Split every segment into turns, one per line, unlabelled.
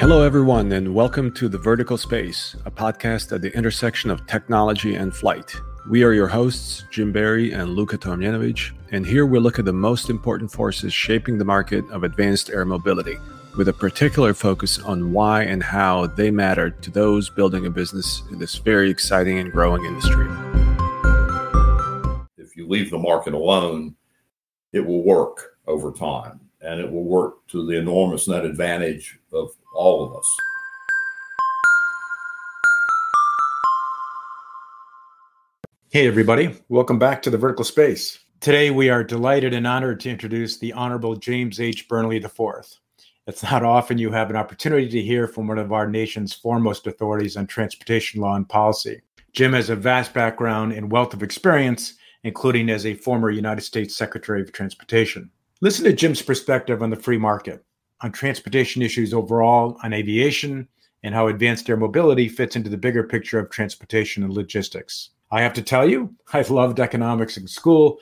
Hello, everyone, and welcome to The Vertical Space, a podcast at the intersection of technology and flight. We are your hosts, Jim Barry and Luka Tomljanovic, and here we look at the most important forces shaping the market of advanced air mobility, with a particular focus on why and how they matter to those building a business in this very exciting and growing industry.
If you leave the market alone, it will work over time, and it will work to the enormous net advantage of all of us.
Hey, everybody. Welcome back to the Vertical Space. Today, we are delighted and honored to introduce the Honorable James H. Burnley IV. It's not often you have an opportunity to hear from one of our nation's foremost authorities on transportation law and policy. Jim has a vast background and wealth of experience, including as a former United States Secretary of Transportation. Listen to Jim's perspective on the free market, on transportation issues overall, on aviation, and how advanced air mobility fits into the bigger picture of transportation and logistics. I have to tell you, I loved economics in school.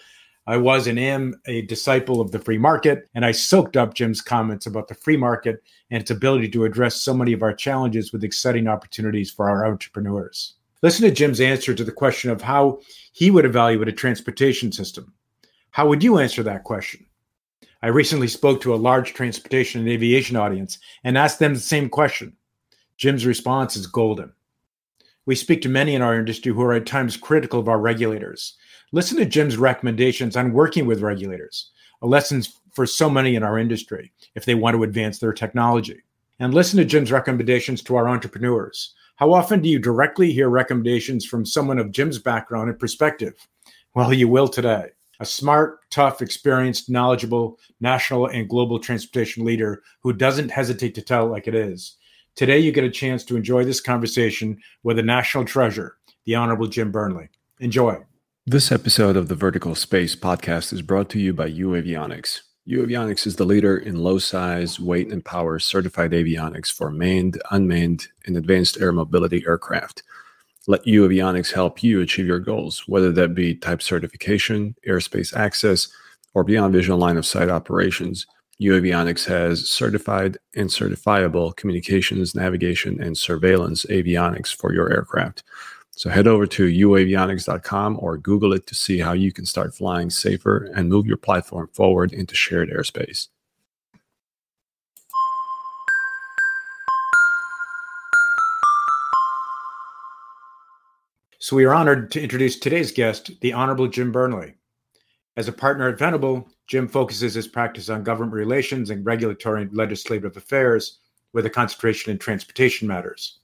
I was and am a disciple of the free market, and I soaked up Jim's comments about the free market and its ability to address so many of our challenges with exciting opportunities for our entrepreneurs. Listen to Jim's answer to the question of how he would evaluate a transportation system. How would you answer that question? I recently spoke to a large transportation and aviation audience and asked them the same question. Jim's response is golden. We speak to many in our industry who are at times critical of our regulators. Listen to Jim's recommendations on working with regulators, a lesson for so many in our industry if they want to advance their technology. And listen to Jim's recommendations to our entrepreneurs. How often do you directly hear recommendations from someone of Jim's background and perspective? Well, you will today. A smart, tough, experienced, knowledgeable national and global transportation leader who doesn't hesitate to tell it like it is Today, you get a chance to enjoy this conversation with a national treasure, the Honorable Jim Burnley. Enjoy.
This episode of the Vertical Space podcast is brought to you by uAvionix. uAvionix is the leader in low size, weight, and power certified avionics for manned, unmanned, and advanced air mobility aircraft. Let uAvionix help you achieve your goals, whether that be type certification, airspace access, or beyond visual line of sight operations. uAvionix has certified and certifiable communications, navigation, and surveillance avionics for your aircraft. So head over to uavionix.com or Google it to see how you can start flying safer and move your platform forward into shared airspace.
So we are honored to introduce today's guest, the Honorable Jim Burnley. As a partner at Venable, Jim focuses his practice on government relations and regulatory and legislative affairs with a concentration in transportation matters.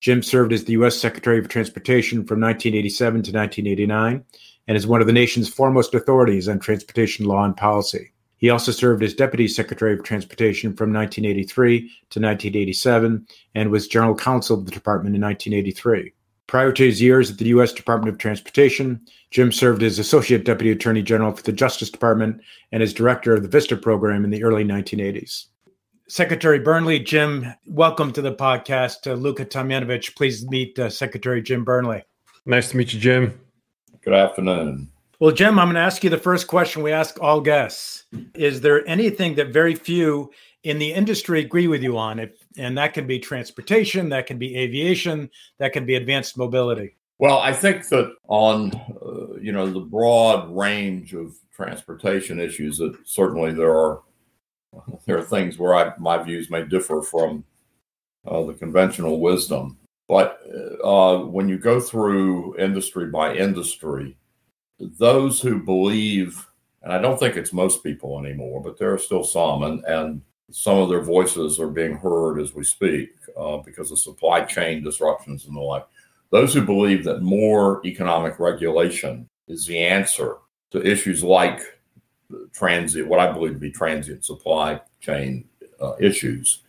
Jim served as the U.S. Secretary of Transportation from 1987 to 1989 and is one of the nation's foremost authorities on transportation law and policy. He also served as Deputy Secretary of Transportation from 1983 to 1987 and was General Counsel of the Department in 1983. Prior to his years at the U.S. Department of Transportation, Jim served as Associate Deputy Attorney General for the Justice Department and as Director of the VISTA program in the early 1980s. Secretary Burnley, Jim, welcome to the podcast. Uh, Luka Tomljanovic, please meet uh, Secretary Jim Burnley.
Nice to meet you, Jim.
Good afternoon.
Well, Jim, I'm going to ask you the first question we ask all guests. Is there anything that very few in the industry agree with you on? If and that can be transportation, that can be aviation, that can be advanced mobility.
Well, I think that on uh, you know the broad range of transportation issues, that certainly there are there are things where I, my views may differ from uh, the conventional wisdom. But uh, when you go through industry by industry, those who believe, and I don't think it's most people anymore, but there are still some, and and some of their voices are being heard as we speak uh, because of supply chain disruptions and the like. Those who believe that more economic regulation is the answer to issues like transit, what I believe to be transient supply chain uh, issues,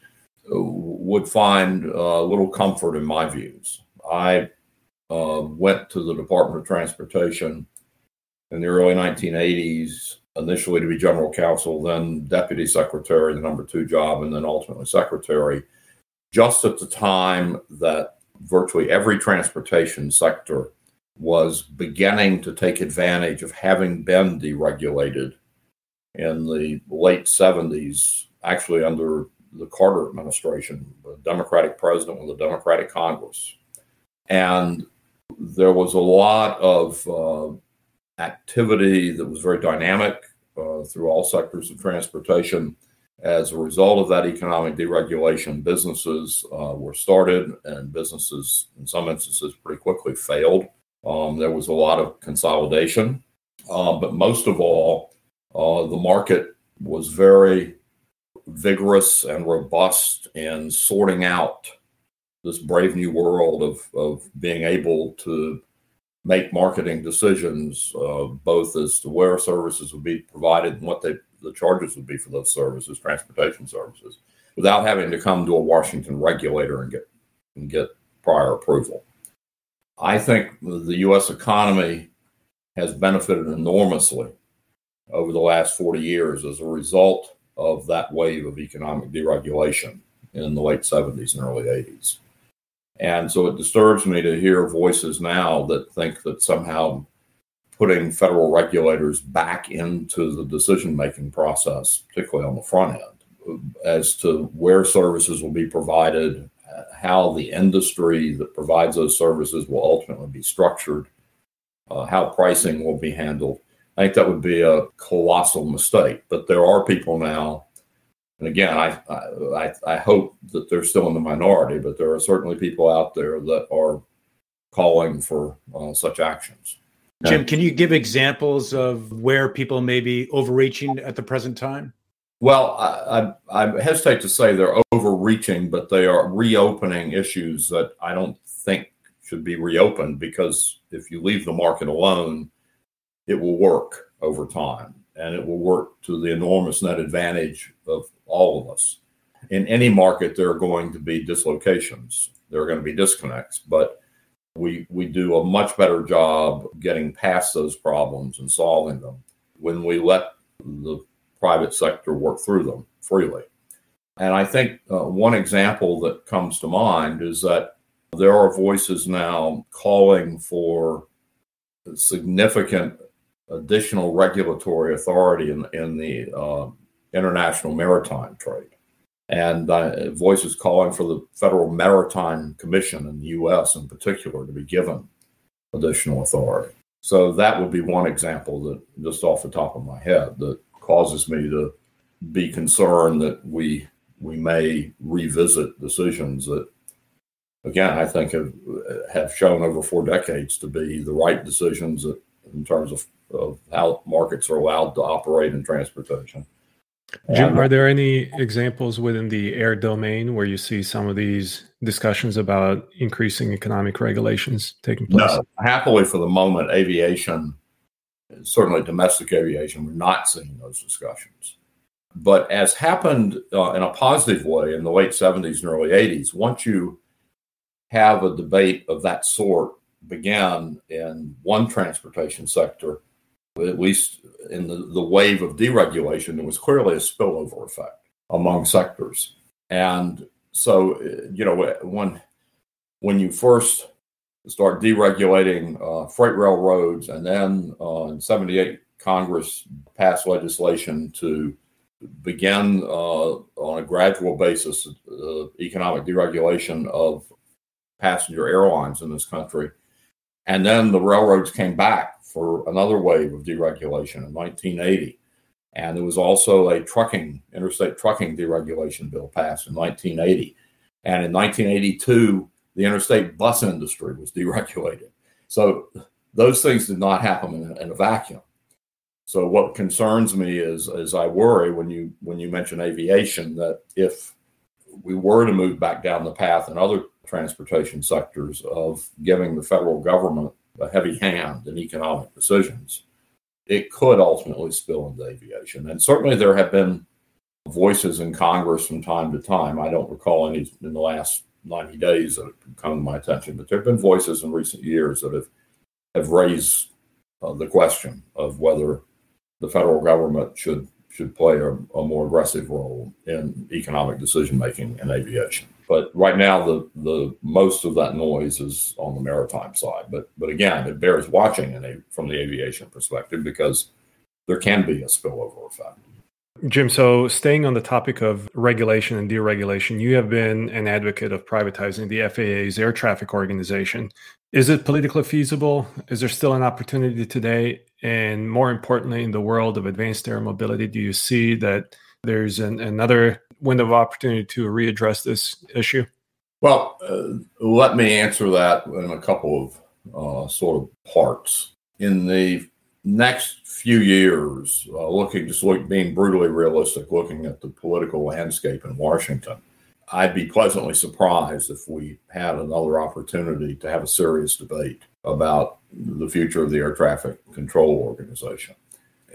uh, would find uh, little comfort in my views. I uh, went to the Department of Transportation in the early 1980s initially to be general counsel, then deputy secretary, the number two job, and then ultimately secretary, just at the time that virtually every transportation sector was beginning to take advantage of having been deregulated in the late 70s, actually under the Carter administration, a Democratic president with a Democratic Congress. And there was a lot of uh, activity that was very dynamic uh, through all sectors of transportation. As a result of that economic deregulation, businesses uh, were started, and businesses, in some instances, pretty quickly failed. Um, there was a lot of consolidation, uh, but most of all, uh, the market was very vigorous and robust in sorting out this brave new world of, of being able to make marketing decisions, uh, both as to where services would be provided and what they, the charges would be for those services, transportation services, without having to come to a Washington regulator and get and get prior approval. I think the U.S. economy has benefited enormously over the last 40 years as a result of that wave of economic deregulation in the late 70s and early 80s. And so it disturbs me to hear voices now that think that somehow putting federal regulators back into the decision making process, particularly on the front end, as to where services will be provided, how the industry that provides those services will ultimately be structured, uh, how pricing will be handled. I think that would be a colossal mistake. But there are people now and again, I, I, I hope that they're still in the minority, but there are certainly people out there that are calling for uh, such actions.
Jim, can you give examples of where people may be overreaching at the present time?
Well, I, I, I, hesitate to say they're overreaching, but they are reopening issues that I don't think should be reopened because if you leave the market alone, it will work over time and it will work to the enormous net advantage of all of us. In any market, there are going to be dislocations, there are going to be disconnects, but we, we do a much better job getting past those problems and solving them when we let the private sector work through them freely. And I think uh, one example that comes to mind is that there are voices now calling for significant additional regulatory authority in, in the uh, international maritime trade. And uh, voices calling for the Federal Maritime Commission in the U.S. in particular to be given additional authority. So that would be one example that, just off the top of my head, that causes me to be concerned that we we may revisit decisions that, again, I think have have shown over four decades to be the right decisions that, in terms of, of how markets are allowed to operate in transportation.
Jim, are there any examples within the air domain where you see some of these discussions about increasing economic regulations taking place?
No, happily for the moment, aviation, certainly domestic aviation, we're not seeing those discussions. But as happened uh, in a positive way in the late 70s and early 80s, once you have a debate of that sort begin in one transportation sector, at least in the, the wave of deregulation, there was clearly a spillover effect among sectors. And so, you know, when when you first start deregulating uh, freight railroads, and then uh, in '78 Congress passed legislation to begin uh, on a gradual basis uh, economic deregulation of passenger airlines in this country, and then the railroads came back for another wave of deregulation in 1980. And there was also a trucking, interstate trucking deregulation bill passed in 1980. And in 1982, the interstate bus industry was deregulated. So those things did not happen in, in a vacuum. So what concerns me is, is I worry when you when you mention aviation that if we were to move back down the path in other transportation sectors of giving the federal government a heavy hand in economic decisions, it could ultimately spill into aviation. And certainly there have been voices in Congress from time to time. I don't recall any in the last 90 days that have come to my attention, but there have been voices in recent years that have, have raised uh, the question of whether the federal government should should play a, a more aggressive role in economic decision making in aviation. But right now, the the most of that noise is on the maritime side. But but again, it bears watching in a, from the aviation perspective because there can be a spillover effect.
Jim, so staying on the topic of regulation and deregulation, you have been an advocate of privatizing the FAA's air traffic organization. Is it politically feasible? Is there still an opportunity today? And more importantly, in the world of advanced air mobility, do you see that there's an, another window of opportunity to readdress this issue?
Well, uh, let me answer that in a couple of uh, sort of parts. In the next few years, uh, looking just being brutally realistic, looking at the political landscape in Washington, I'd be pleasantly surprised if we had another opportunity to have a serious debate about the future of the air traffic control organization.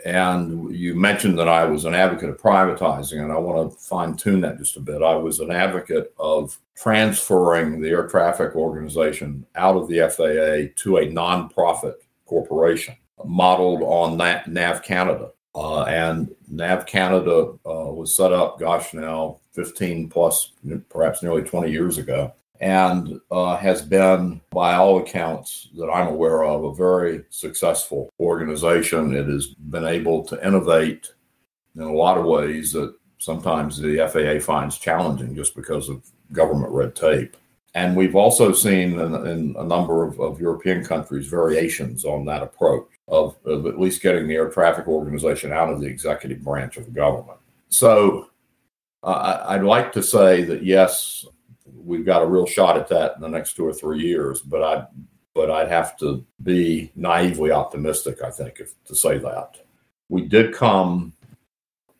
And you mentioned that I was an advocate of privatizing, and I want to fine tune that just a bit. I was an advocate of transferring the air traffic organization out of the FAA to a nonprofit corporation modeled on NAV Canada. Uh, and NAV Canada uh, was set up, gosh, now 15 plus, perhaps nearly 20 years ago, and uh, has been, by all accounts that I'm aware of, a very successful organization. It has been able to innovate in a lot of ways that sometimes the FAA finds challenging just because of government red tape. And we've also seen in, in a number of, of, European countries variations on that approach of, of at least getting the air traffic organization out of the executive branch of the government. So uh, I'd like to say that yes, we've got a real shot at that in the next two or three years, but I but I'd have to be naively optimistic, I think, if, to say that. We did come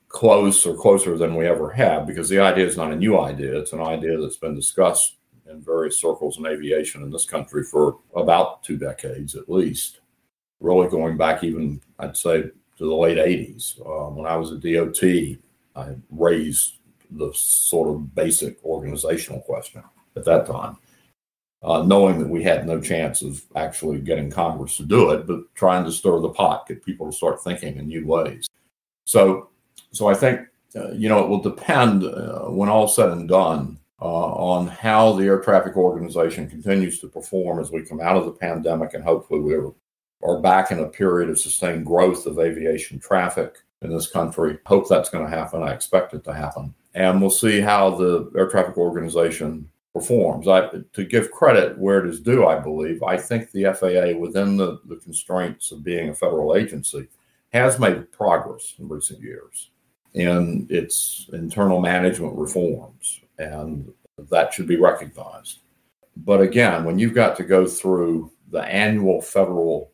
close or closer than we ever have because the idea is not a new idea. It's an idea that's been discussed in various circles in aviation in this country for about two decades at least, really going back even, I'd say, to the late 80s. Uh, when I was at DOT, I raised the sort of basic organizational question at that time, uh, knowing that we had no chance of actually getting Congress to do it, but trying to stir the pot, get people to start thinking in new ways. So, so I think uh, you know it will depend uh, when all said and done uh, on how the air traffic organization continues to perform as we come out of the pandemic, and hopefully we are back in a period of sustained growth of aviation traffic in this country. Hope that's going to happen. I expect it to happen and we'll see how the air traffic organization performs. I, to give credit where it is due, I believe, I think the FAA, within the, the constraints of being a federal agency, has made progress in recent years in its internal management reforms, and that should be recognized. But again, when you've got to go through the annual federal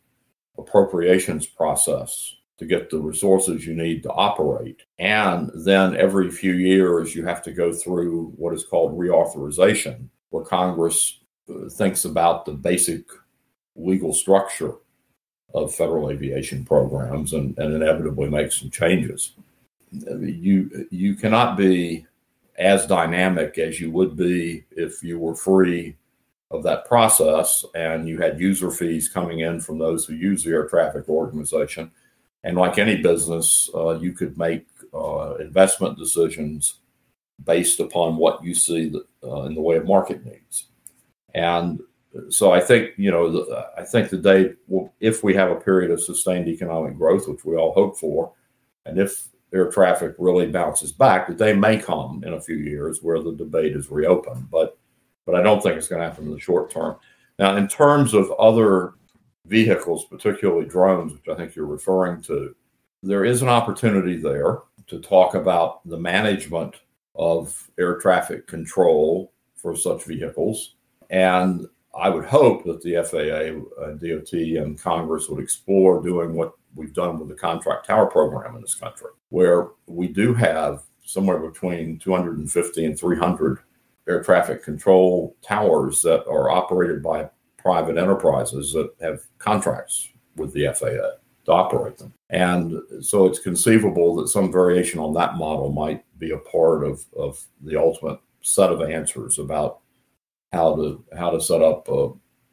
appropriations process to get the resources you need to operate. And then every few years, you have to go through what is called reauthorization, where Congress uh, thinks about the basic legal structure of federal aviation programs and, and inevitably makes some changes. You, you cannot be as dynamic as you would be if you were free of that process and you had user fees coming in from those who use the air traffic organization and like any business, uh, you could make uh, investment decisions based upon what you see uh, in the way of market needs. And so I think, you know, the, I think the day, if we have a period of sustained economic growth, which we all hope for, and if air traffic really bounces back, the day may come in a few years where the debate is reopened. But, but I don't think it's going to happen in the short term. Now, in terms of other vehicles, particularly drones, which I think you're referring to, there is an opportunity there to talk about the management of air traffic control for such vehicles. And I would hope that the FAA, uh, DOT, and Congress would explore doing what we've done with the contract tower program in this country, where we do have somewhere between 250 and 300 air traffic control towers that are operated by private enterprises that have contracts with the FAA to operate them. And so it's conceivable that some variation on that model might be a part of, of the ultimate set of answers about how to how to set up a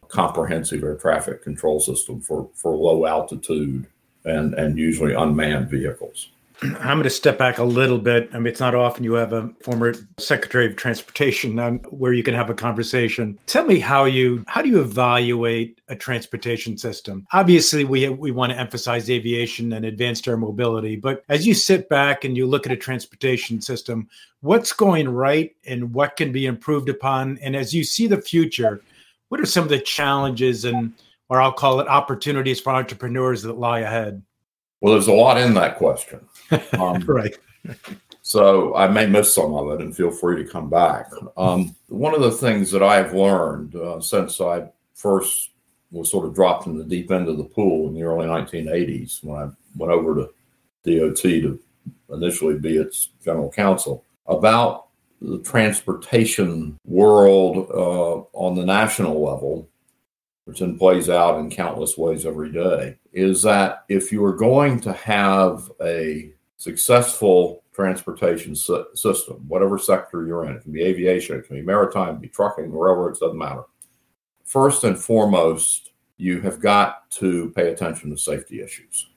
comprehensive air traffic control system for, for low altitude and, and usually unmanned vehicles.
I'm going to step back a little bit. I mean, it's not often you have a former Secretary of Transportation um, where you can have a conversation. Tell me how you how do you evaluate a transportation system? Obviously, we we want to emphasize aviation and advanced air mobility, but as you sit back and you look at a transportation system, what's going right and what can be improved upon? And as you see the future, what are some of the challenges and or I'll call it opportunities for entrepreneurs that lie ahead?
Well, there's a lot in that question.
Um, right.
so I may miss some of it and feel free to come back. Um, one of the things that I've learned uh, since I first was sort of dropped in the deep end of the pool in the early 1980s when I went over to DOT to initially be its general counsel about the transportation world uh, on the national level which then plays out in countless ways every day, is that if you are going to have a successful transportation system, whatever sector you're in, it can be aviation, it can be maritime, it can be trucking, railroads, doesn't matter. First and foremost, you have got to pay attention to safety issues.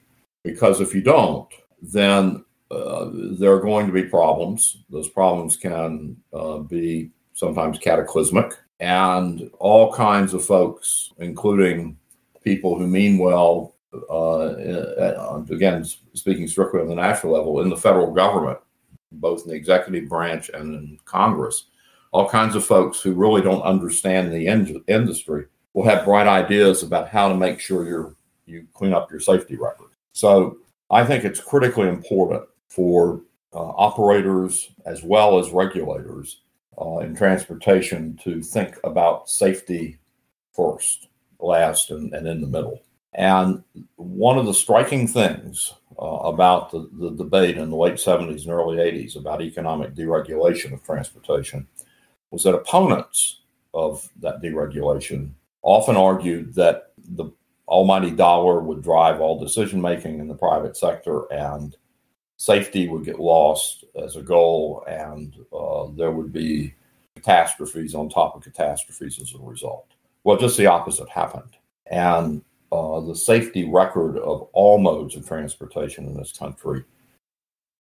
Because if you don't, then uh, there are going to be problems. Those problems can uh, be sometimes cataclysmic and all kinds of folks, including people who mean well, uh, uh, again, speaking strictly on the national level, in the federal government, both in the executive branch and in Congress, all kinds of folks who really don't understand the in- industry will have bright ideas about how to make sure you you clean up your safety record. So I think it's critically important for uh, operators as well as regulators uh, in transportation to think about safety first, last, and, and in the middle. And one of the striking things uh, about the, the debate in the late 70s and early 80s about economic deregulation of transportation was that opponents of that deregulation often argued that the almighty dollar would drive all decision making in the private sector and safety would get lost as a goal, and uh, there would be catastrophes on top of catastrophes as a result. Well, just the opposite happened. And uh, the safety record of all modes of transportation in this country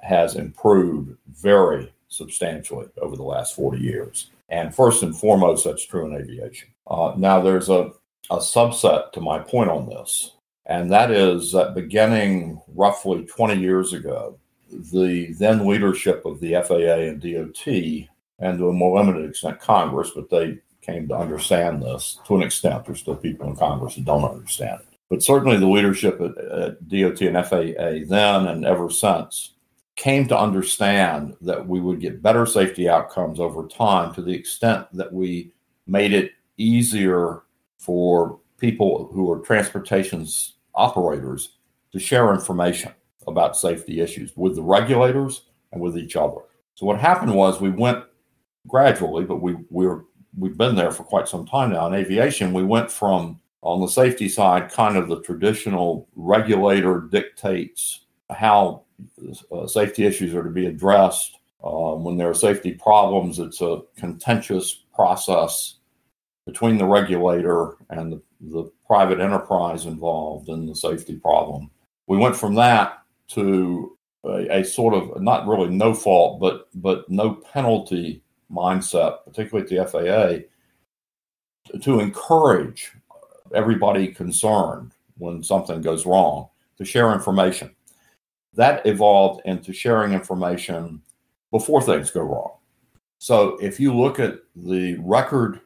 has improved very substantially over the last 40 years. And first and foremost, that's true in aviation. Uh, now, there's a, a subset to my point on this, and that is that beginning roughly 20 years ago, the then leadership of the FAA and DOT, and to a more limited extent, Congress, but they came to understand this to an extent. There's still people in Congress who don't understand it. But certainly the leadership at, at DOT and FAA then and ever since came to understand that we would get better safety outcomes over time to the extent that we made it easier for people who are transportation operators to share information about safety issues with the regulators and with each other. So what happened was we went gradually, but we we're we've been there for quite some time now in aviation. We went from on the safety side, kind of the traditional regulator dictates how uh, safety issues are to be addressed. Um, when there are safety problems, it's a contentious process between the regulator and the, the private enterprise involved in the safety problem. We went from that to a, a, sort of not really no fault, but but no penalty mindset, particularly at the FAA, to encourage everybody concerned when something goes wrong to share information. That evolved into sharing information before things go wrong. So if you look at the record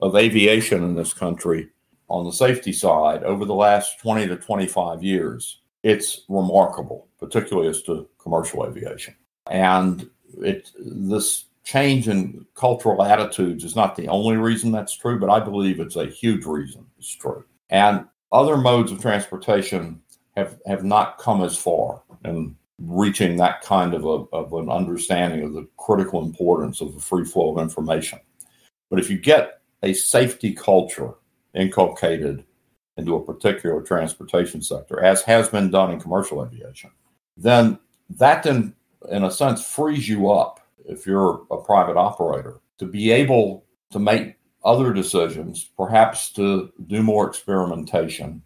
of aviation in this country on the safety side over the last 20 to 25 years, it's remarkable, particularly as to commercial aviation. And it this change in cultural attitudes is not the only reason that's true, but I believe it's a huge reason it's true. And other modes of transportation have, have not come as far in reaching that kind of, a, of an understanding of the critical importance of the free flow of information. But if you get a safety culture inculcated into a particular transportation sector, as has been done in commercial aviation, then that then, in a sense, frees you up if you're a private operator to be able to make other decisions, perhaps to do more experimentation,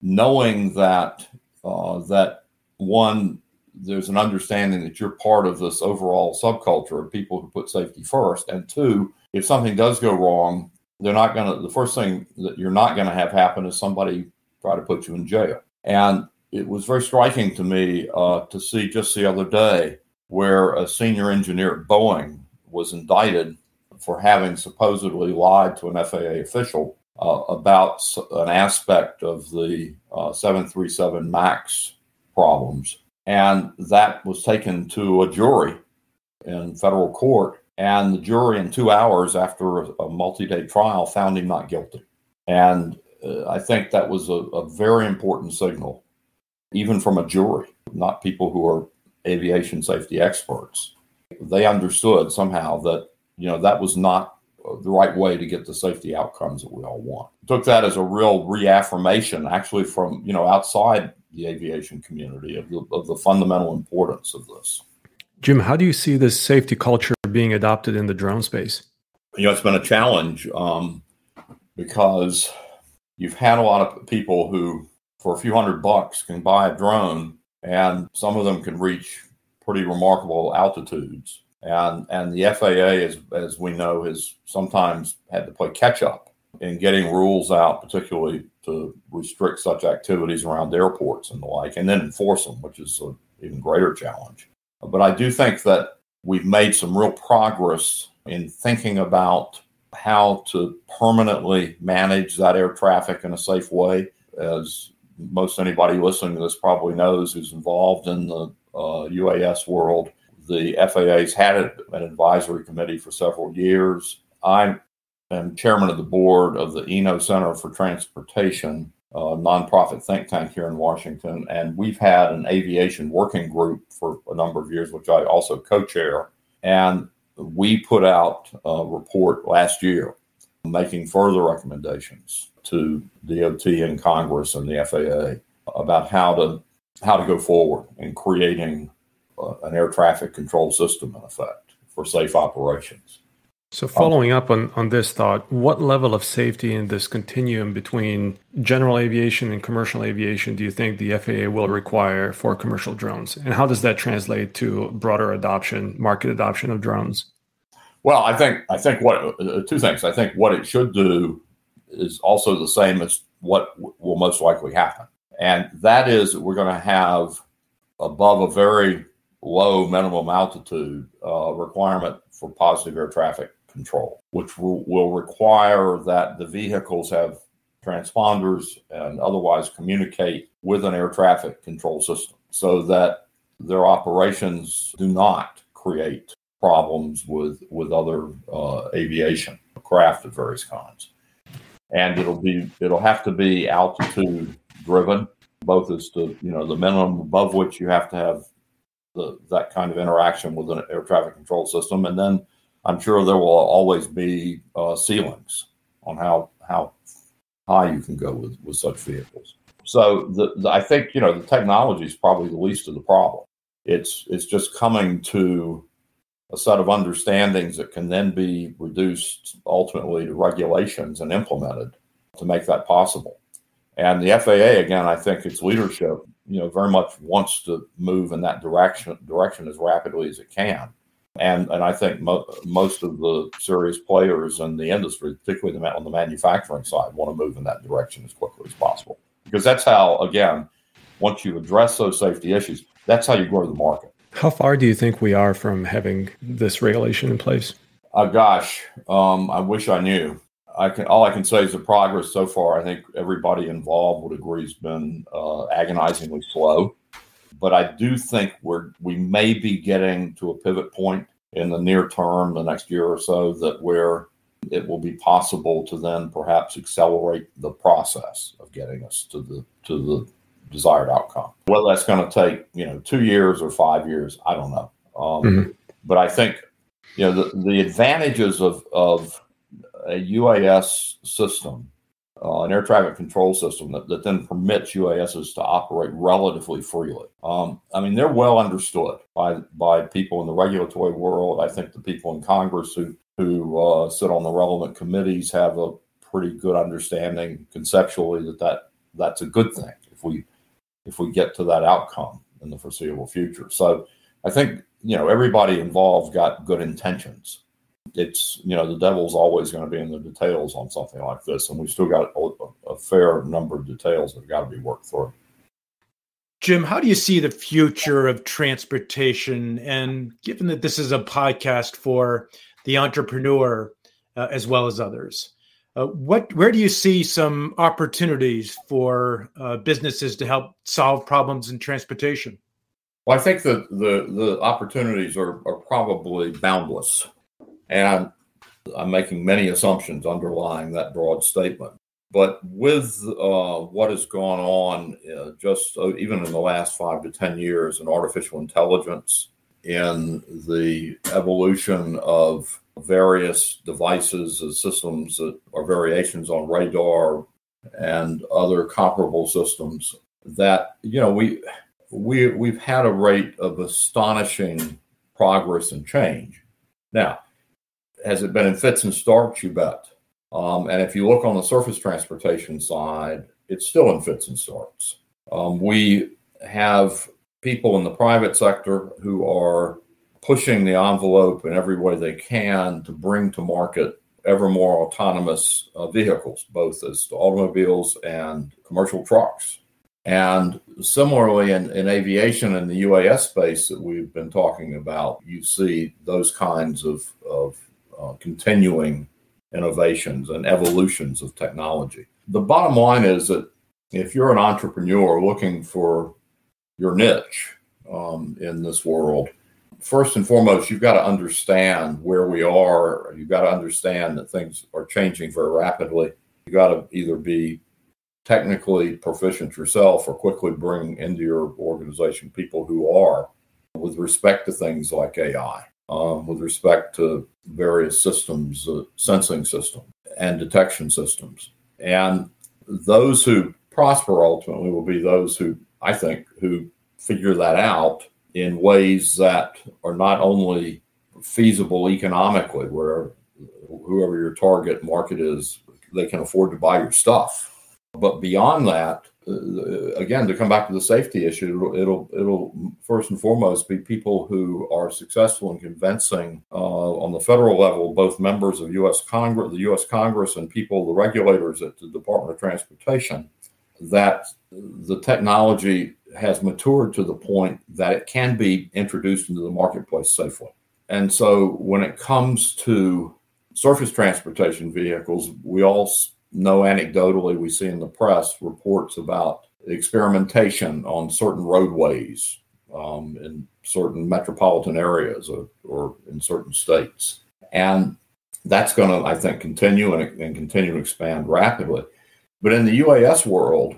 knowing that uh, that one there's an understanding that you're part of this overall subculture of people who put safety first. And two, if something does go wrong, they're not going to, the first thing that you're not going to have happen is somebody try to put you in jail. And it was very striking to me uh, to see just the other day where a senior engineer at Boeing was indicted for having supposedly lied to an FAA official uh, about an aspect of the uh, 737 MAX problems. And that was taken to a jury in federal court. And the jury, in two hours after a, a multi day trial, found him not guilty. And uh, I think that was a, a very important signal, even from a jury, not people who are aviation safety experts. They understood somehow that you know that was not the right way to get the safety outcomes that we all want. Took that as a real reaffirmation, actually, from you know outside the aviation community of the, of the fundamental importance of this.
Jim, how do you see this safety culture being adopted in the drone space?
You know, it's been a challenge um, because you've had a lot of people who, for a few hundred bucks, can buy a drone, and some of them can reach pretty remarkable altitudes. And and the FAA, as as we know, has sometimes had to play catch up in getting rules out, particularly to restrict such activities around airports and the like, and then enforce them, which is an even greater challenge. But I do think that we've made some real progress in thinking about how to permanently manage that air traffic in a safe way. As most anybody listening to this probably knows who's involved in the uh, UAS world, the FAA's had an advisory committee for several years. I am chairman of the board of the Eno Center for Transportation, a nonprofit think tank here in Washington, and we've had an aviation working group for a number of years, which I also co-chair. And we put out a report last year making further recommendations to DOT and Congress and the FAA about how to how to go forward in creating uh, an air traffic control system in effect for safe operations.
So, following up on, on this thought, what level of safety in this continuum between general aviation and commercial aviation do you think the FAA will require for commercial drones? And how does that translate to broader adoption, market adoption of drones?
Well, I think I think what uh, two things. I think what it should do is also the same as what w- will most likely happen, and that is we're going to have above a very low minimum altitude uh, requirement for positive air traffic control, which will, require that the vehicles have transponders and otherwise communicate with an air traffic control system so that their operations do not create problems with with other uh, aviation craft of various kinds and it'll be it'll have to be altitude driven both as to you know the minimum above which you have to have the, that kind of interaction with an air traffic control system. And then I'm sure there will always be uh, ceilings on how how high you can go with, with such vehicles. So the, the, I think you know the technology is probably the least of the problem. It's it's just coming to a set of understandings that can then be reduced ultimately to regulations and implemented to make that possible. And the FAA, again, I think its leadership, you know, very much wants to move in that direction direction as rapidly as it can. And and I think mo- most of the serious players in the industry, particularly the, on the manufacturing side, want to move in that direction as quickly as possible because that's how, again, once you address those safety issues, that's how you grow the market.
How far do you think we are from having this regulation in place?
Uh, gosh, um, I wish I knew. I can all I can say is the progress so far. I think everybody involved would agree has been uh, agonizingly slow, but I do think we're we may be getting to a pivot point in the near term, the next year or so, that where it will be possible to then perhaps accelerate the process of getting us to the to the desired outcome. Whether that's going to take you know two years or five years, I don't know. Um, mm-hmm. But I think you know the the advantages of of a UAS system, uh, an air traffic control system that, that then permits UASs to operate relatively freely. Um, I mean, they're well understood by by people in the regulatory world. I think the people in Congress who who uh, sit on the relevant committees have a pretty good understanding conceptually that, that that's a good thing if we if we get to that outcome. in the foreseeable future. So I think you know everybody involved got good intentions. It's you know the devil's always going to be in the details on something like this, and we've still got a, a fair number of details that have got to be worked through.
Jim, how do you see the future of transportation? And given that this is a podcast for the entrepreneur uh, as well as others, uh, what where do you see some opportunities for uh, businesses to help solve problems in transportation?
Well, I think that the the opportunities are, are probably boundless, and I'm, I'm making many assumptions underlying that broad statement. But with uh, what has gone on uh, just uh, even in the last five to 10 years in artificial intelligence, in the evolution of various devices and systems that are variations on radar and other comparable systems, that, you know, we, we, we've had a rate of astonishing progress and change. Now, has it been in fits and starts? You bet. Um, and if you look on the surface transportation side, it's still in fits and starts. Um, we have people in the private sector who are pushing the envelope in every way they can to bring to market ever more autonomous uh, vehicles, both as automobiles and commercial trucks. And similarly, in, in aviation and the UAS space that we've been talking about, you see those kinds of, of uh, continuing innovations and evolutions of technology. The bottom line is that if you're an entrepreneur looking for your niche um, in this world, first and foremost, you've got to understand where we are. You've got to understand that things are changing very rapidly. You've got to either be technically proficient yourself or quickly bring into your organization people who are with respect to things like AI um, with respect to various systems, uh, sensing systems and detection systems. And those who prosper ultimately will be those who, I think, who figure that out in ways that are not only feasible economically, where whoever your target market is, they can afford to buy your stuff. But beyond that, uh, again, to come back to the safety issue, it'll, it'll, it'll first and foremost be people who are successful in convincing uh, on the federal level, both members of U.S. Congress, the U.S. Congress, and people, the regulators at the Department of Transportation, that the technology has matured to the point that it can be introduced into the marketplace safely. And so, when it comes to surface transportation vehicles, we all know anecdotally we see in the press reports about experimentation on certain roadways um, in certain metropolitan areas or, or, in certain states. And that's going to, I think, continue and, and continue to expand rapidly. But in the UAS world,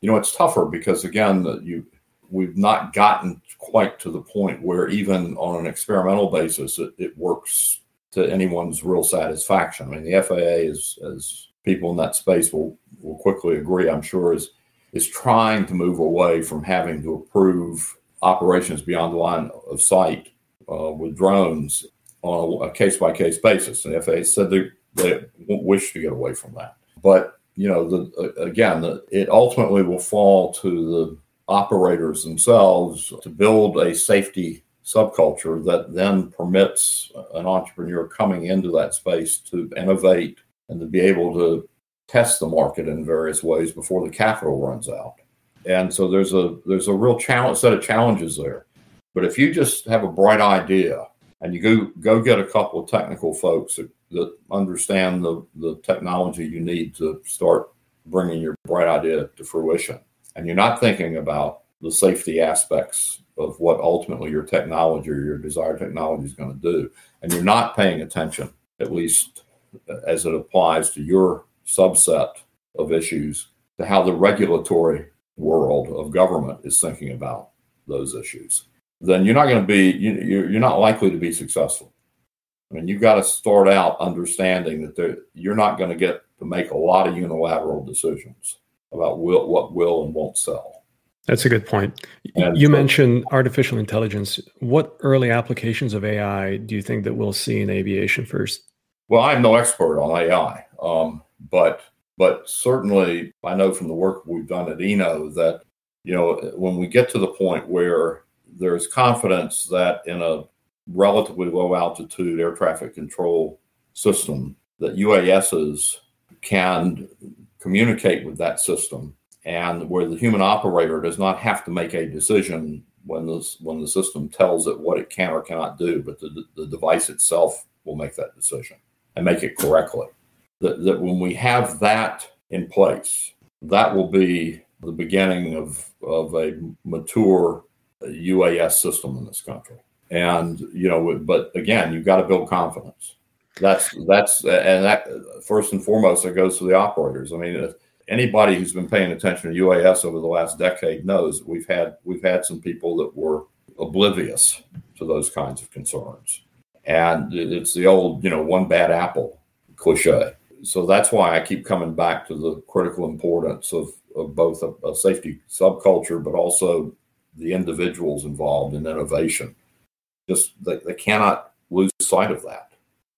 you know, it's tougher because again, you we've not gotten quite to the point where even on an experimental basis, it, it works to anyone's real satisfaction. I mean, the FAA is, as people in that space will will quickly agree, I'm sure, is is trying to move away from having to approve operations beyond the line of sight uh, with drones on a case by case basis. And FAA said they, they wish to get away from that. But you know, the, again, the, it ultimately will fall to the operators themselves to build a safety subculture that then permits an entrepreneur coming into that space to innovate and to be able to test the market in various ways before the capital runs out. And so there's a there's a real challenge set of challenges there. But if you just have a bright idea and you go go get a couple of technical folks that, that understand the, the technology you need to start bringing your bright idea to fruition, and you're not thinking about the safety aspects of what ultimately your technology or your desired technology is going to do, and you're not paying attention, at least as it applies to your subset of issues, to how the regulatory world of government is thinking about those issues, then you're not going to be, you, you're not likely to be successful. I mean, you've got to start out understanding that there, you're not going to get to make a lot of unilateral decisions about will, what will and won't sell.
That's a good point. And you so, mentioned artificial intelligence. What early applications of AI do you think that we'll see in aviation first?
Well, I'm no expert on AI, um, but but certainly I know from the work we've done at Eno that you know, when we get to the point where there's confidence that in a relatively low altitude air traffic control system that UASs can communicate with that system and where the human operator does not have to make a decision when the, when the system tells it what it can or cannot do, but the, the device itself will make that decision and make it correctly. That, that when we have that in place, that will be the beginning of, of a mature UAS system in this country. And, you know, but again, you've got to build confidence. That's, that's, and that first and foremost, it goes to the operators. I mean, anybody who's been paying attention to UAS over the last decade knows we've had, we've had some people that were oblivious to those kinds of concerns. And it's the old, you know, one bad apple cliche. So that's why I keep coming back to the critical importance of, of both a, a safety subculture, but also the individuals involved in innovation. Just they, they cannot lose sight of that.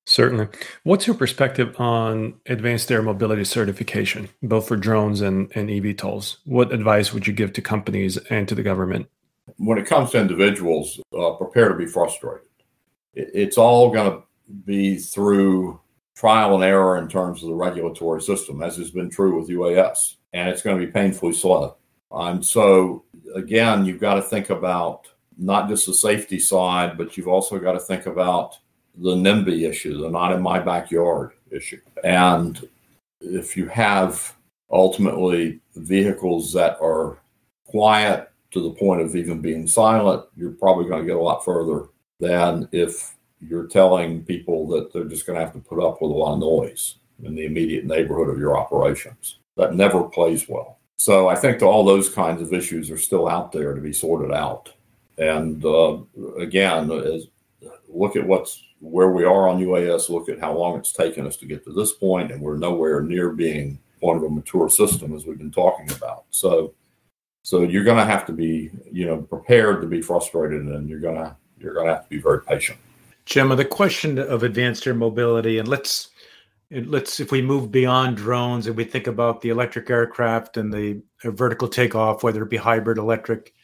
Certainly. What's your perspective on advanced air mobility certification, both for drones and, and eVTOLs? What advice would you give to companies and to the government?
When it comes to individuals, uh, prepare to be frustrated. It, it's all going to be through trial and error in terms of the regulatory system, as has been true with UAS, and it's going to be painfully slow. And so, again, you've got to think about not just the safety side, but you've also got to think about the NIMBY issue, the not in my backyard issue. And if you have ultimately vehicles that are quiet to the point of even being silent, you're probably going to get a lot further than if you're telling people that they're just going to have to put up with a lot of noise in the immediate neighborhood of your operations. That never plays well. So I think all those kinds of issues are still out there to be sorted out. And uh, again, as, look at what's where we are on UAS. Look at how long it's taken us to get to this point, and we're nowhere near being one of a mature system as we've been talking about. So, so you're going to have to be, you know, prepared to be frustrated, and you're going to you're going to have to be very patient.
Gemma, the question of advanced air mobility, and let's let's if we move beyond drones and we think about the electric aircraft and the uh, vertical takeoff, whether it be hybrid, electric,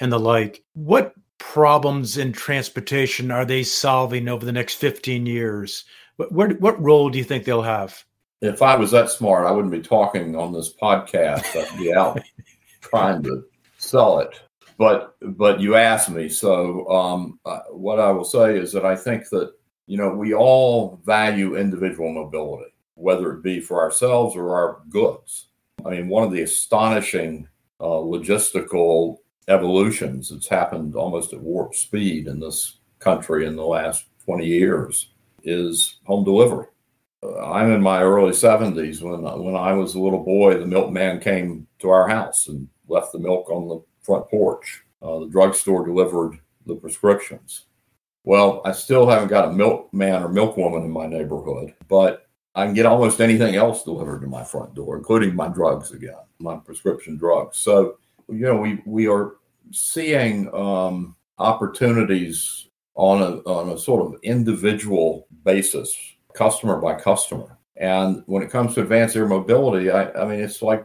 and the like, what problems in transportation are they solving over the next 15 years? What, what, what role do you think they'll have?
If I was that smart, I wouldn't be talking on this podcast. I'd be out trying to sell it but but you asked me, so um, uh, what I will say is that I think that you know we all value individual mobility, whether it be for ourselves or our goods. I mean, one of the astonishing uh, logistical evolutions that's happened almost at warp speed in this country in the last 20 years is home delivery. Uh, I'm in my early 70s. When when I was a little boy, the milkman came to our house and left the milk on the front porch. Uh, the drugstore delivered the prescriptions. Well, I still haven't got a milkman or milkwoman in my neighborhood, but I can get almost anything else delivered to my front door, including my drugs again, my prescription drugs. So, you know, we, we are seeing um, opportunities on a, on a sort of individual basis, customer by customer. And when it comes to advanced air mobility, I, I mean, it's like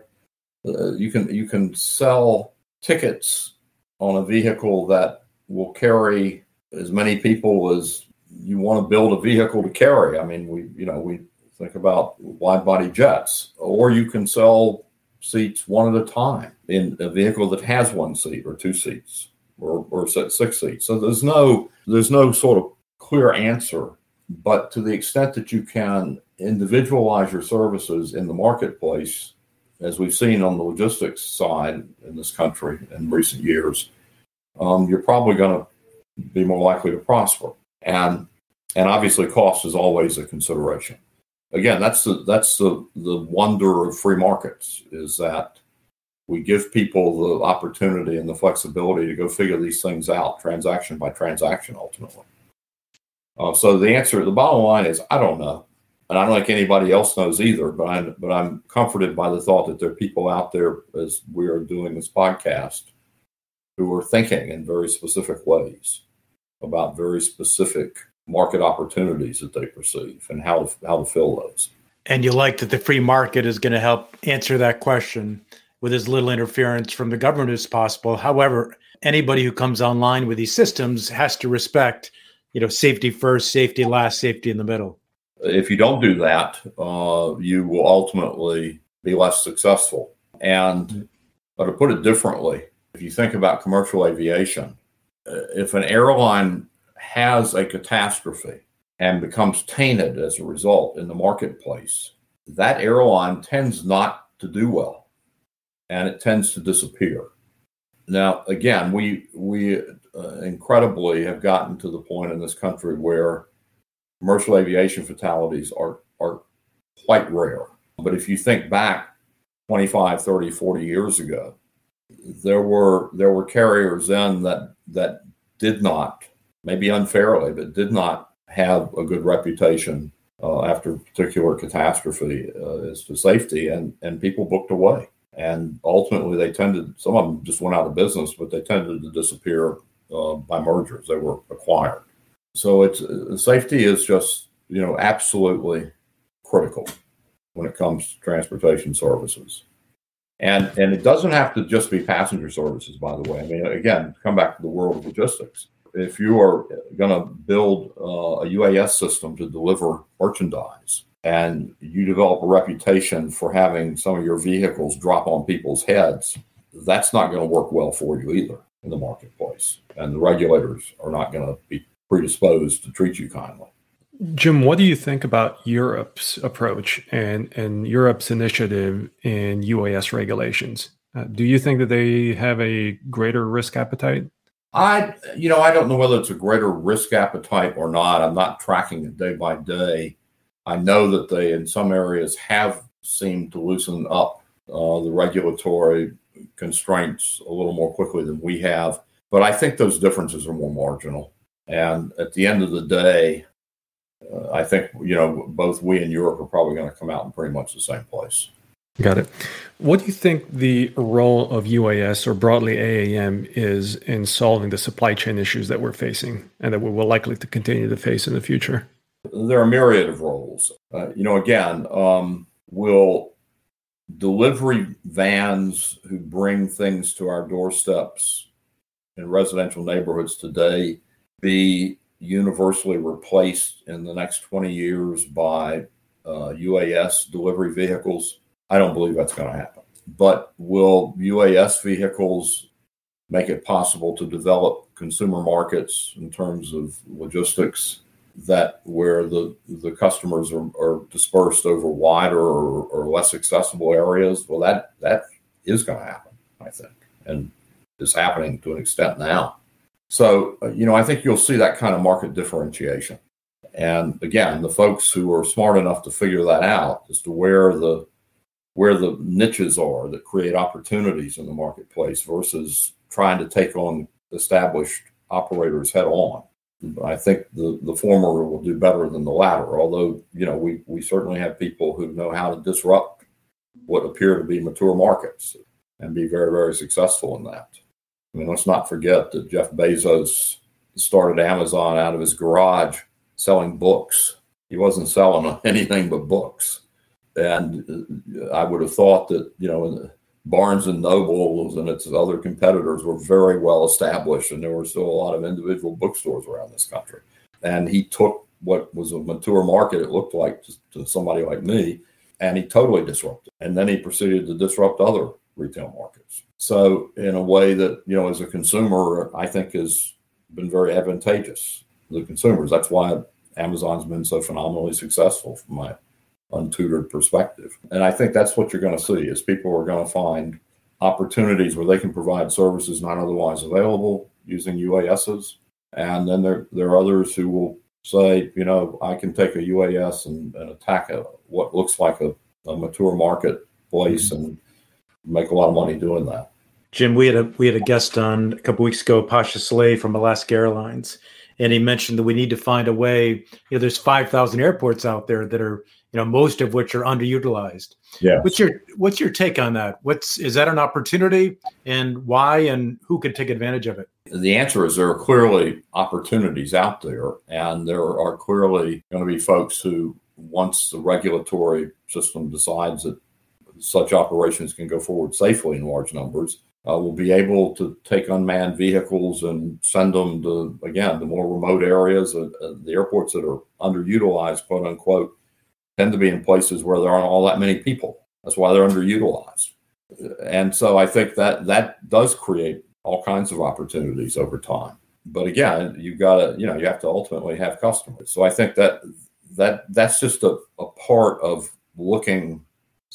uh, you can you can sell tickets on a vehicle that will carry as many people as you want to build a vehicle to carry. I mean, we, you know, we think about wide body jets, or you can sell seats one at a time in a vehicle that has one seat or two seats or, or six seats. So there's no, there's no sort of clear answer, but to the extent that you can individualize your services in the marketplace, as we've seen on the logistics side in this country in recent years, um, you're probably going to be more likely to prosper. And and obviously, cost is always a consideration. Again, that's the that's the the wonder of free markets is that we give people the opportunity and the flexibility to go figure these things out, transaction by transaction, ultimately. Uh, so the answer, the bottom line is, I don't know and I don't think anybody else knows either. But I'm but I'm comforted by the thought that there are people out there as we are doing this podcast who are thinking in very specific ways about very specific market opportunities that they perceive and how how to fill those.
And you like that the free market is going to help answer that question with as little interference from the government as possible. However, anybody who comes online with these systems has to respect, you know, safety first, safety last, safety in the middle.
If you don't do that, uh, you will ultimately be less successful. And, but to put it differently, if you think about commercial aviation, uh, if an airline has a catastrophe and becomes tainted as a result in the marketplace, that airline tends not to do well and it tends to disappear. Now, again, we we uh, incredibly have gotten to the point in this country where commercial aviation fatalities are are quite rare. But if you think back 25, 30, 40 years ago, there were there were carriers then that that did not, maybe unfairly, but did not have a good reputation uh, after a particular catastrophe uh, as to safety, and and people booked away. And ultimately, they tended, some of them just went out of business, but they tended to disappear uh, by mergers. They were acquired. So it's safety is just, you know, absolutely critical when it comes to transportation services. And, and it doesn't have to just be passenger services, by the way. I mean, again, come back to the world of logistics. If you are going to build uh, a UAS system to deliver merchandise, and you develop a reputation for having some of your vehicles drop on people's heads, that's not going to work well for you either in the marketplace. And the regulators are not going to be predisposed to treat you kindly.
Jim, what do you think about Europe's approach and, and Europe's initiative in UAS regulations? Uh, do you think that they have a greater risk appetite?
I, you know, I don't know whether it's a greater risk appetite or not. I'm not tracking it day by day. I know that they, in some areas, have seemed to loosen up uh, the regulatory constraints a little more quickly than we have. But I think those differences are more marginal. And at the end of the day, uh, I think you know both we and Europe are probably going to come out in pretty much the same place.
Got it. What do you think the role of UAS or broadly AAM is in solving the supply chain issues that we're facing and that we will likely to continue to face in the future?
there are a myriad of roles. Uh, you know, again, um, will delivery vans who bring things to our doorsteps in residential neighborhoods today be universally replaced in the next 20 years by uh, UAS delivery vehicles? I don't believe that's going to happen. But will UAS vehicles make it possible to develop consumer markets in terms of logistics that where the the customers are, are dispersed over wider or, or, less accessible areas, well, that that is going to happen, I think, and is happening to an extent now. So, uh, you know, I think you'll see that kind of market differentiation. And again, the folks who are smart enough to figure that out as to where the where the niches are that create opportunities in the marketplace versus trying to take on established operators head on I think the, the former will do better than the latter, although, you know, we, we certainly have people who know how to disrupt what appear to be mature markets and be very, very successful in that. I mean, let's not forget that Jeff Bezos started Amazon out of his garage selling books. He wasn't selling anything but books. And I would have thought that, you know, Barnes and Nobles and its other competitors were very well established, and there were still a lot of individual bookstores around this country. And he took what was a mature market, it looked like to, to somebody like me, and he totally disrupted. And then he proceeded to disrupt other retail markets. So, in a way that, you know, as a consumer, I think has been very advantageous to the consumers. That's why Amazon's been so phenomenally successful from my untutored perspective. And I think that's what you're going to see is people are going to find opportunities where they can provide services not otherwise available using UASs. And then there, there are others who will say, you know, I can take a UAS and, and attack a, what looks like a, a mature marketplace mm-hmm. and make a lot of money doing that.
Jim, we had a we had a guest on a couple weeks ago, Pasha Saleh from Alaska Airlines, and he mentioned that we need to find a way. You know, there's five thousand airports out there that are you know most of which are underutilized yeah what's your what's your take on that what's is that an opportunity and why and who could take advantage of it
the answer is there are clearly opportunities out there and there are clearly going to be folks who once the regulatory system decides that such operations can go forward safely in large numbers. Uh, we'll be able to take unmanned vehicles and send them to, again, the more remote areas. Uh, uh, the airports that are underutilized, quote unquote, tend to be in places where there aren't all that many people. That's why they're underutilized. And so I think that that does create all kinds of opportunities over time. But again, you've got to, you know, you have to ultimately have customers. So I think that that that's just a, a part of looking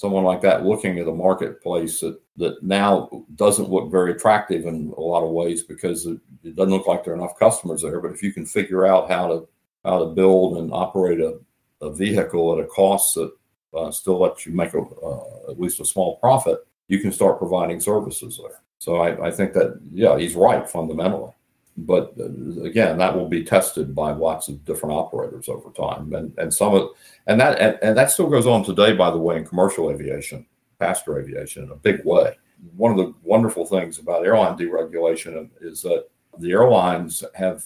someone like that looking at a marketplace that, that now doesn't look very attractive in a lot of ways because it, it, doesn't look like there are enough customers there. But if you can figure out how to how to build and operate a, a vehicle at a cost that uh, still lets you make a, uh, at least a small profit, you can start providing services there. So I, I think that yeah, he's right fundamentally but uh, again, that will be tested by lots of different operators over time, and and some of and that and, and that still goes on today, by the way, in commercial aviation, passenger aviation, in a big way. One of the wonderful things about airline deregulation is that the airlines have,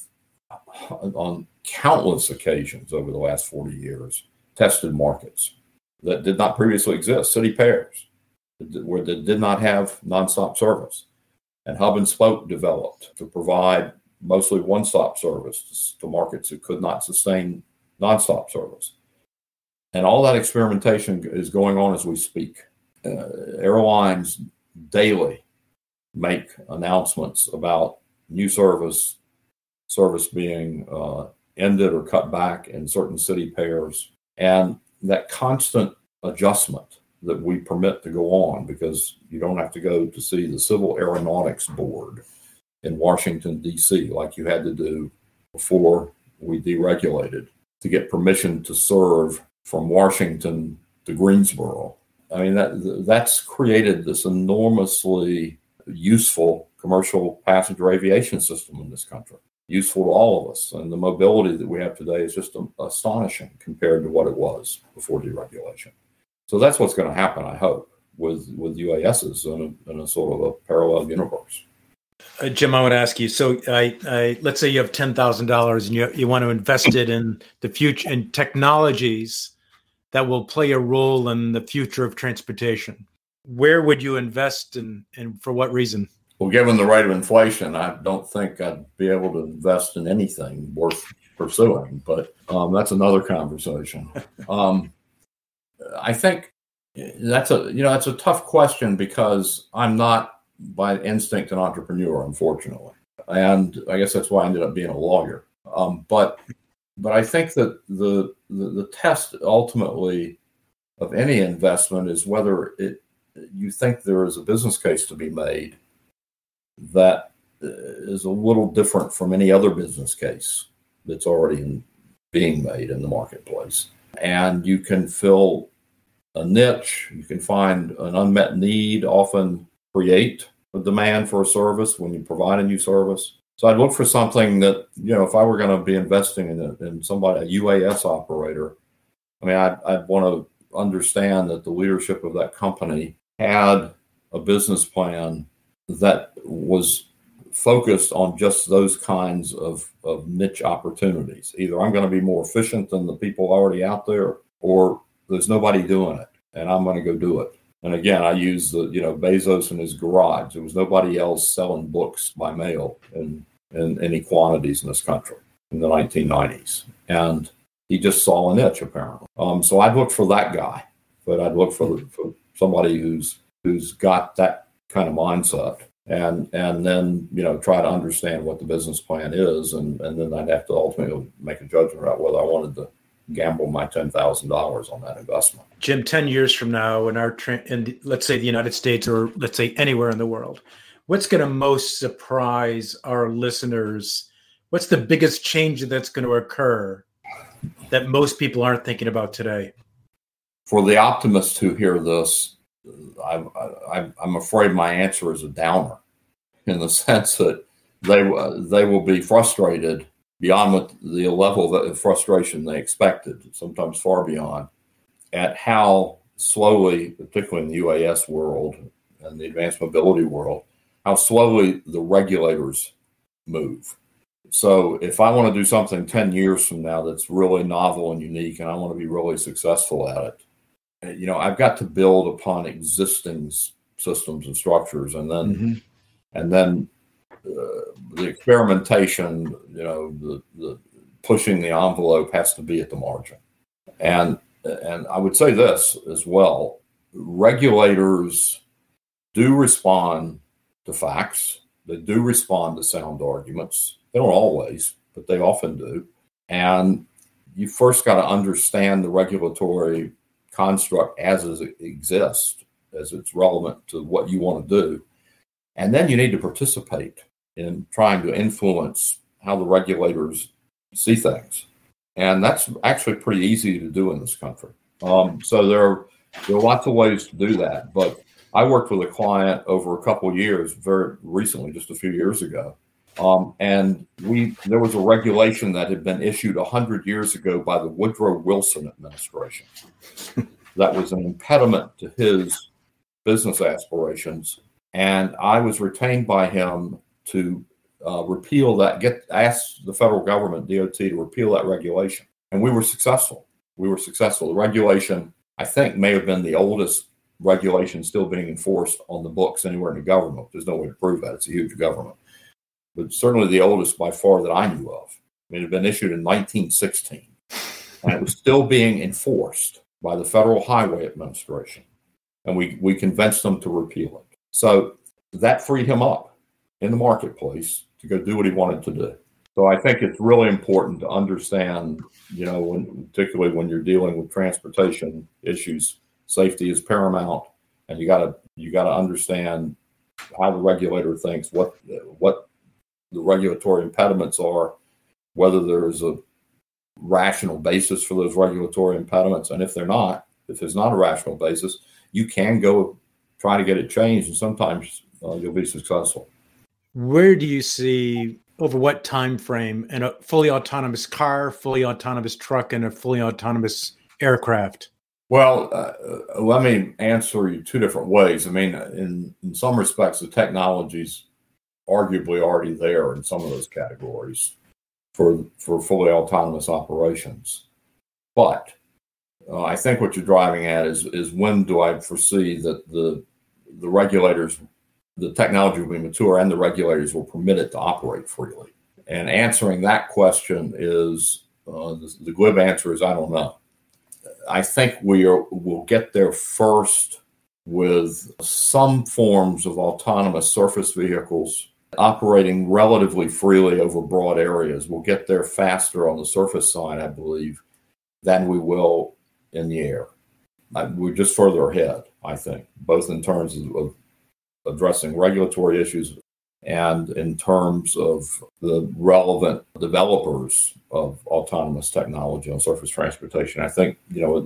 on countless occasions over the last 40 years, tested markets that did not previously exist, city pairs, where they did not have nonstop service and hub and spoke developed to provide mostly one stop service to markets that could not sustain non-stop service. And all that experimentation is going on as we speak. Uh, airlines daily make announcements about new service, service being uh, ended or cut back in certain city pairs, and that constant adjustment that we permit to go on because you don't have to go to see the Civil Aeronautics Board in Washington, D.C., like you had to do before we deregulated to get permission to serve from Washington to Greensboro. I mean, that that's created this enormously useful commercial passenger aviation system in this country, useful to all of us. And the mobility that we have today is just astonishing compared to what it was before deregulation. So that's what's going to happen, I hope, with with UASs in a, in a sort of a parallel universe.
Uh, Jim, I would ask you. So, I, I let's say you have ten thousand dollars and you you want to invest it in the future in technologies that will play a role in the future of transportation. Where would you invest and and for what reason?
Well, given the rate of inflation, I don't think I'd be able to invest in anything worth pursuing. But um, that's another conversation. Um, I think that's a you know that's a tough question because I'm not by instinct an entrepreneur, unfortunately, and I guess that's why I ended up being a lawyer. Um, but but I think that the, the the test ultimately of any investment is whether it you think there is a business case to be made that is a little different from any other business case that's already in, being made in the marketplace and you can fill a niche, you can find an unmet need, often create a demand for a service when you provide a new service. So I'd look for something that, you know, if I were going to be investing in, a, in somebody, a UAS operator, I mean, I'd, I'd want to understand that the leadership of that company had a business plan that was focused on just those kinds of, of niche opportunities. Either I'm going to be more efficient than the people already out there, or there's nobody doing it, and I'm going to go do it. And again, I use the you know Bezos in his garage. There was nobody else selling books by mail in in any quantities in this country in the 1990s, and he just saw an itch apparently. Um, so I'd look for that guy, but I'd look for for somebody who's who's got that kind of mindset and and then you know try to understand what the business plan is and and then I'd have to ultimately make a judgment about whether I wanted to gamble my ten thousand dollars on that investment.
Jim, ten years from now, in our tra- in let's say the United States or let's say anywhere in the world, what's going to most surprise our listeners? What's the biggest change that's going to occur that most people aren't thinking about today?
For the optimists who hear this, I'm, I'm afraid my answer is a downer, in the sense that they they will be frustrated beyond what the level of frustration they expected, sometimes far beyond, at how slowly, particularly in the UAS world and the advanced mobility world, how slowly the regulators move. So if I want to do something 10 years from now that's really novel and unique and I want to be really successful at it, you know, I've got to build upon existing systems and structures, and then mm-hmm. and then uh, the experimentation, you know, the, the pushing the envelope has to be at the margin. And and I would say this as well: regulators do respond to facts. They do respond to sound arguments. They don't always, but they often do. And you first got to understand the regulatory construct as it exists, as it's relevant to what you want to do. And then you need to participate in trying to influence how the regulators see things. And that's actually pretty easy to do in this country. Um, so there are, there are lots of ways to do that. But I worked with a client over a couple of years, very recently, just a few years ago. Um, and we there was a regulation that had been issued 100 years ago by the Woodrow Wilson administration that was an impediment to his business aspirations. And I was retained by him to uh, repeal that, get ask the federal government, DOT, to repeal that regulation. And we were successful. We were successful. The regulation, I think, may have been the oldest regulation still being enforced on the books anywhere in the government. There's no way to prove that. It's a huge government. But certainly the oldest by far that I knew of. It had been issued in 1916. And it was still being enforced by the Federal Highway Administration. And we, we convinced them to repeal it. So that freed him up in the marketplace to go do what he wanted to do. So I think it's really important to understand, you know, when, particularly when you're dealing with transportation issues, safety is paramount, and you got to you got to understand how the regulator thinks, what what the regulatory impediments are, whether there's a rational basis for those regulatory impediments, and if they're not, if there's not a rational basis, you can go try to get it changed, and sometimes uh, you'll be successful.
Where do you see over what time frame in a fully autonomous car, fully autonomous truck, and a fully autonomous aircraft?
Well, uh, let me answer you two different ways. I mean, in, in some respects, the technology's arguably already there in some of those categories for for fully autonomous operations. But uh, I think what you're driving at is is when do I foresee that the the regulators the technology will be mature and the regulators will permit it to operate freely? And answering that question is uh, the, the, glib answer is I don't know. I think we are, will get there first with some forms of autonomous surface vehicles operating relatively freely over broad areas. We'll get there faster on the surface side, I believe, than we will in the air. We're just further ahead, I think, both in terms of addressing regulatory issues and in terms of the relevant developers of autonomous technology on surface transportation. I think you know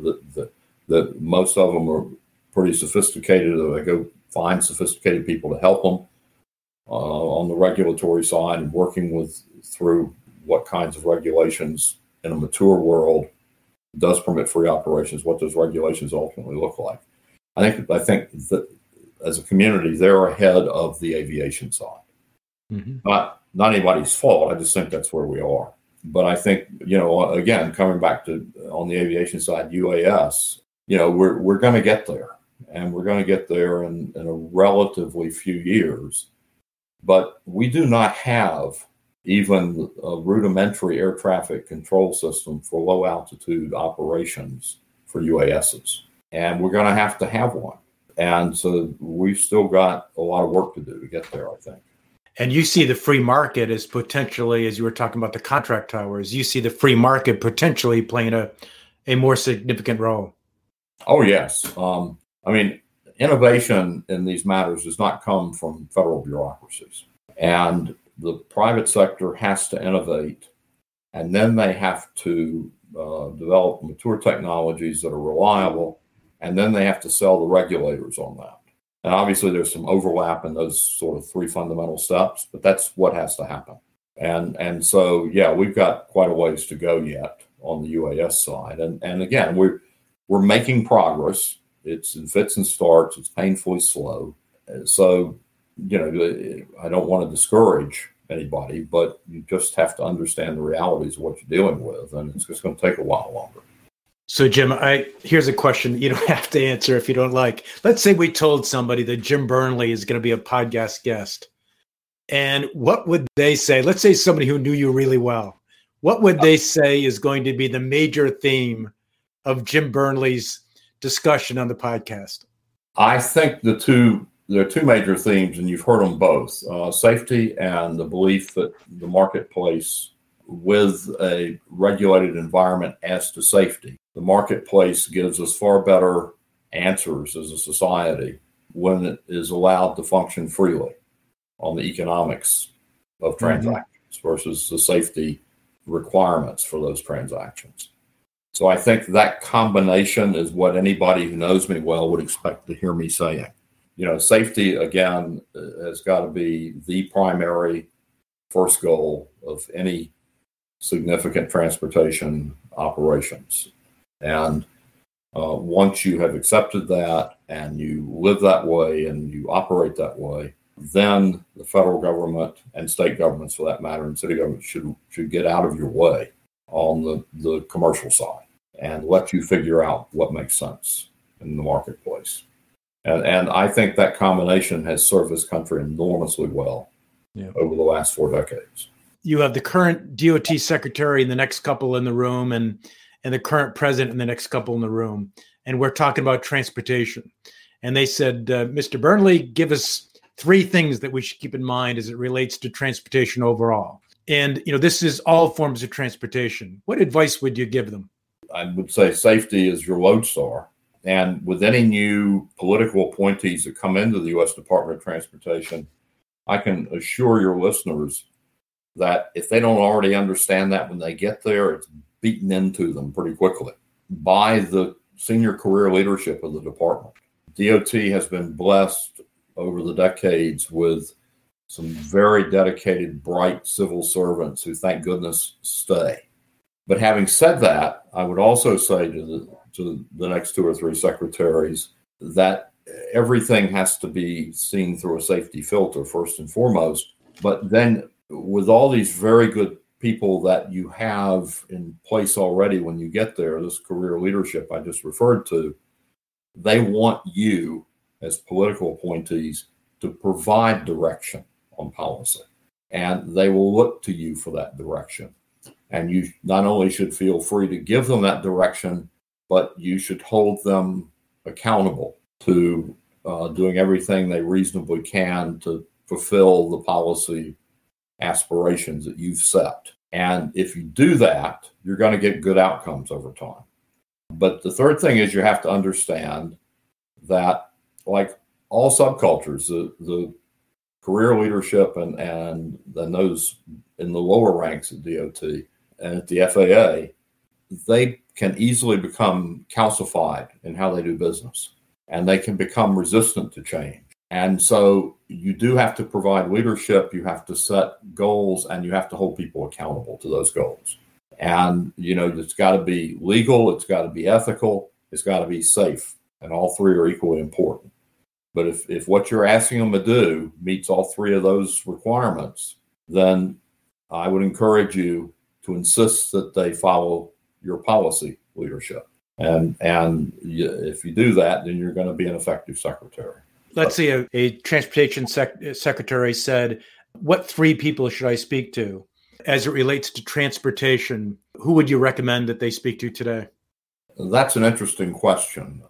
that most of them are pretty sophisticated. They go find sophisticated people to help them uh, on the regulatory side and working with through what kinds of regulations in a mature world does permit free operations. What those regulations ultimately look like. I think I think that as a community, they're ahead of the aviation side. Mm-hmm. Not not anybody's fault. I just think that's where we are. But I think you know, again, coming back to on the aviation side, UAS, you know, we're we're going to get there, and we're going to get there in, in a relatively few years. But we do not have even a rudimentary air traffic control system for low altitude operations for UASs, and we're going to have to have one. And so we've still got a lot of work to do to get there, I think.
And you see the free market as potentially, as you were talking about the contract towers, you see the free market potentially playing a, a more significant role.
Oh, yes. Um, I mean, innovation in these matters does not come from federal bureaucracies. And the private sector has to innovate, and then they have to uh, develop mature technologies that are reliable and then they have to sell the regulators on that. And obviously, there's some overlap in those sort of three fundamental steps, but that's what has to happen. And and so yeah, we've got quite a ways to go yet on the UAS side. And and again, we're we're making progress. It's in fits and starts. It's painfully slow. So you know, I don't want to discourage anybody, but you just have to understand the realities of what you're dealing with, and it's just going to take a while longer.
So, Jim, I here's a question you don't have to answer if you don't like. Let's say we told somebody that Jim Burnley is going to be a podcast guest. And what would they say? Let's say somebody who knew you really well. What would they say is going to be the major theme of Jim Burnley's discussion on the podcast?
I think the two there are two major themes, and you've heard them both: uh, safety and the belief that the marketplace, with a regulated environment as to safety, the marketplace gives us far better answers as a society when it is allowed to function freely on the economics of mm-hmm. transactions mm-hmm. versus the safety requirements for those transactions. So I think that combination is what anybody who knows me well would expect to hear me saying. You know, safety again has got to be the primary first goal of any significant transportation operations. And uh, once you have accepted that and you live that way and you operate that way, then the federal government and state governments, for that matter, and city governments should should get out of your way on the, the commercial side and let you figure out what makes sense in the marketplace. And, and I think that combination has served this country enormously well yeah. over the last four decades.
You have the current DOT secretary and the next couple in the room, and and the current president and the next couple in the room, and we're talking about transportation. And they said, uh, Mr. Burnley, give us three things that we should keep in mind as it relates to transportation overall. And you know, this is all forms of transportation. What advice would you give them?
I would say safety is your lodestar. And with any new political appointees that come into the U.S. Department of Transportation, I can assure your listeners that if they don't already understand that when they get there, it's beaten into them pretty quickly by the senior career leadership of the department. DOT has been blessed over the decades with some very dedicated, bright civil servants who, thank goodness, stay. But having said that, I would also say to the to the next two or three secretaries that everything has to be seen through a safety filter first and foremost. But then, with all these very good people that you have in place already when you get there, this career leadership I just referred to, they want you as political appointees to provide direction on policy. And they will look to you for that direction. And you not only should feel free to give them that direction, but you should hold them accountable to uh, doing everything they reasonably can to fulfill the policy aspirations that you've set. And if you do that, you're going to get good outcomes over time. But the third thing is you have to understand that, like all subcultures, the, the career leadership and, and then those in the lower ranks at DOT and at the FAA, they can easily become calcified in how they do business and they can become resistant to change. And so you do have to provide leadership, you have to set goals, and you have to hold people accountable to those goals. And, you know, it's got to be legal, it's got to be ethical, it's got to be safe. And all three are equally important. But if, if what you're asking them to do meets all three of those requirements, then I would encourage you to insist that they follow your policy leadership. And and if you do that, then you're going to be an effective secretary.
Let's say a, a transportation sec- secretary said, "What three people should I speak to as it relates to transportation? Who would you recommend that they speak to today?"
That's an interesting question.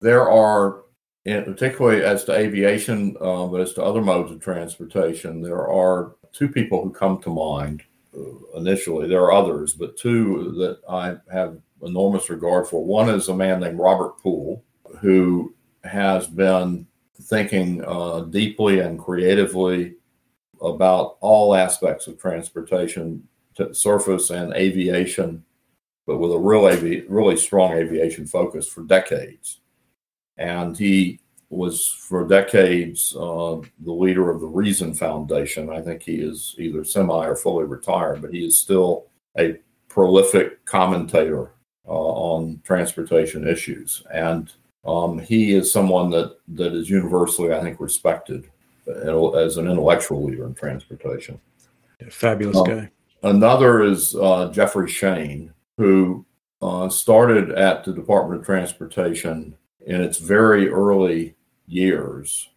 There are, particularly as to aviation, uh, but as to other modes of transportation, there are two people who come to mind uh, initially. There are others, but two that I have enormous regard for. One is a man named Robert Poole, who has been thinking uh, deeply and creatively about all aspects of transportation, surface and aviation, but with a real avi- really strong aviation focus for decades. And he was for decades uh, the leader of the Reason Foundation. I think he is either semi or fully retired, but he is still a prolific commentator uh, on transportation issues. And um, he is someone that, that is universally, I think, respected as an intellectual leader in transportation.
Yeah, fabulous um, guy.
Another is uh, Jeffrey Shane, who uh, started at the Department of Transportation in its very early years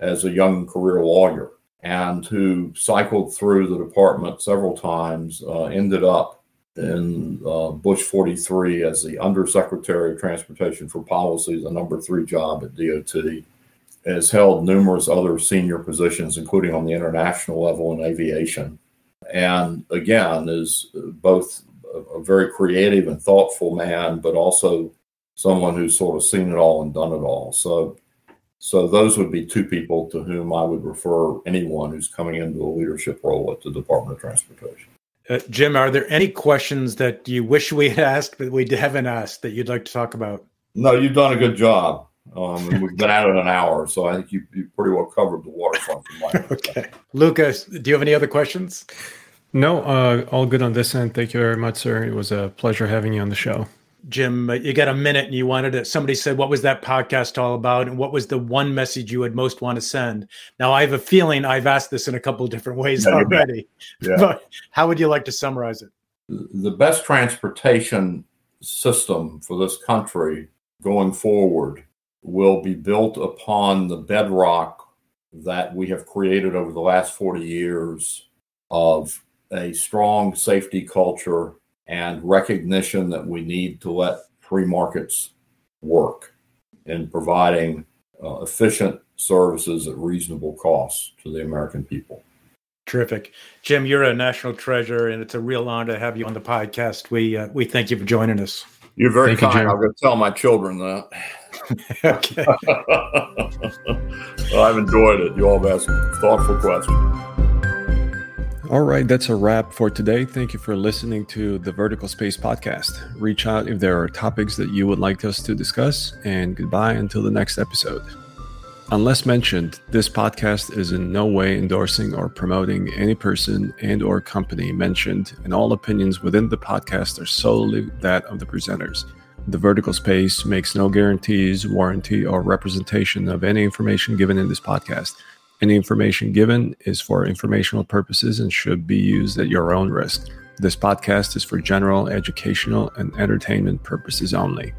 as a young career lawyer and who cycled through the department several times, uh, ended up in uh, Bush 43 as the Undersecretary of Transportation for Policy, the number three job at DOT, has held numerous other senior positions, including on the international level in aviation. And again, is both a very creative and thoughtful man, but also someone who's sort of seen it all and done it all. So so those would be two people to whom I would refer anyone who's coming into a leadership role at the Department of Transportation.
Uh, Jim, are there any questions that you wish we had asked but we haven't asked that you'd like to talk about?
No, you've done a good job. Um, we've been at it an hour, so I think you, you pretty well covered the waterfront.
okay, Lucas, do you have any other questions?
No, uh, all good on this end. Thank you very much, sir. It was a pleasure having you on the show.
Jim, uh, you got a minute and you wanted to, somebody said, what was that podcast all about? And what was the one message you would most want to send? Now, I have a feeling I've asked this in a couple of different ways yeah, already, yeah. but how would you like to summarize it?
The best transportation system for this country going forward will be built upon the bedrock that we have created over the last 40 years of a strong safety culture and recognition that we need to let free markets work in providing uh, efficient services at reasonable costs to the American people.
Terrific, Jim. You're a national treasure, and it's a real honor to have you on the podcast. We uh, we thank you for joining us.
You're very thank kind. You, I'm going to tell my children that. okay. well, I've enjoyed it. You all have asked thoughtful questions.
All right, that's a wrap for today. Thank you for listening to the Vertical Space Podcast. Reach out if there are topics that you would like us to discuss, and goodbye until the next episode. Unless mentioned, this podcast is in no way endorsing or promoting any person and or company mentioned, and all opinions within the podcast are solely that of the presenters. The vertical space makes no guarantees, warranty, or representation of any information given in this podcast. Any information given is for informational purposes and should be used at your own risk. This podcast is for general, educational, and entertainment purposes only.